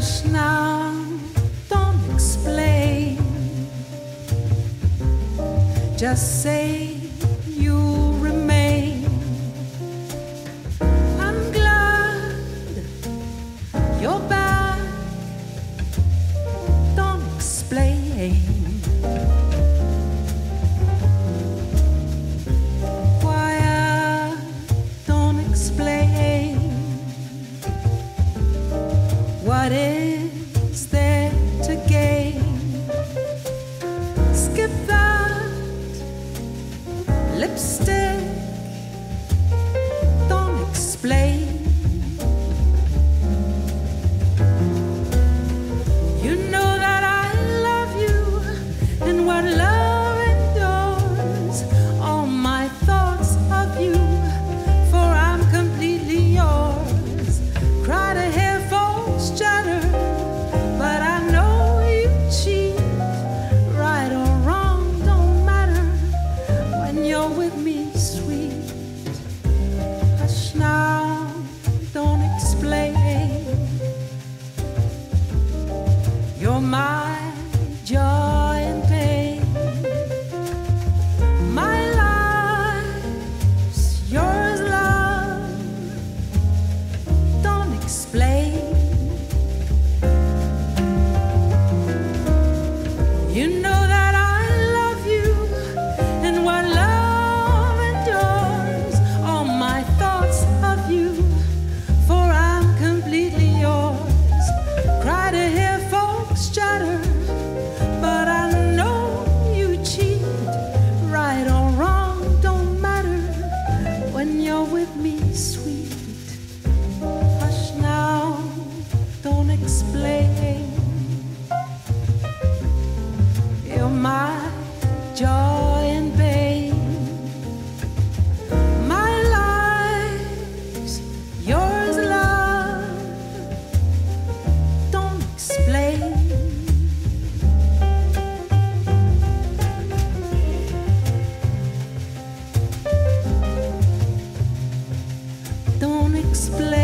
Hush now, don't explain. Just say you'll remain. I'm glad you're back. Don't explain. What is there to gain? Skip that lipstick. You're my joy and pain. My life's yours, love. Don't explain. You know. my joy and pain. My life's yours, love. Don't explain. Don't explain.